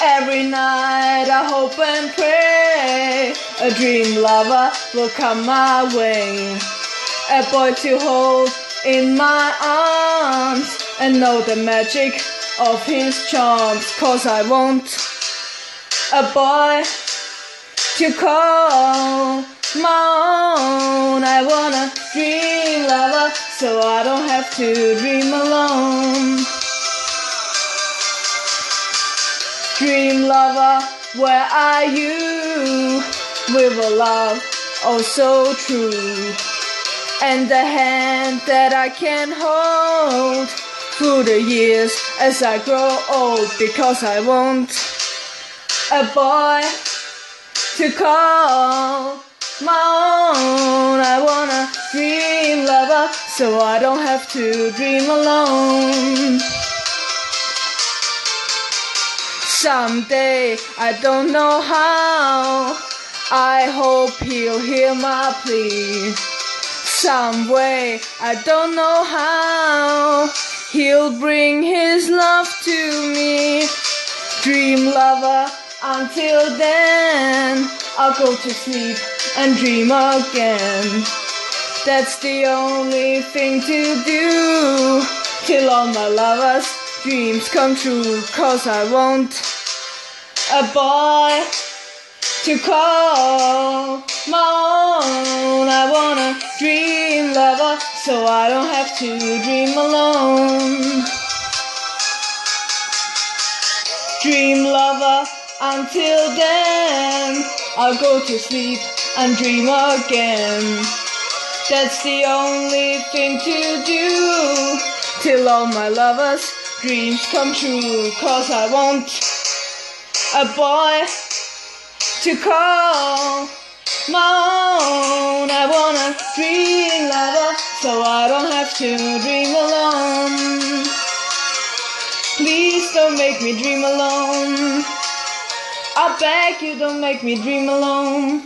Every night I hope and pray a dream lover will come my way. A boy to hold in my arms and know the magic of his charms. Cause I want a boy to call my own. I want a dream lover so I don't have to dream alone. Dream lover, where are you? With a love oh so true. And the hand that I can hold through the years as I grow old because I want a boy to call my own. I want a dream lover so I don't have to dream alone. Someday, I don't know how, I hope he'll hear my plea. Some way, I don't know how, he'll bring his love to me. Dream lover, until then, I'll go to sleep and dream again. That's the only thing to do till all my lovers' dreams come true. Cause I want a boy to call my own. I want a dream lover so I don't have to dream alone. Dream lover until then, I'll go to sleep and dream again. That's the only thing to do till all my lovers' dreams come true. Cause I want a boy to call my own. I want a dream lover so I don't have to dream alone. Please don't make me dream alone. I beg you, don't make me dream alone.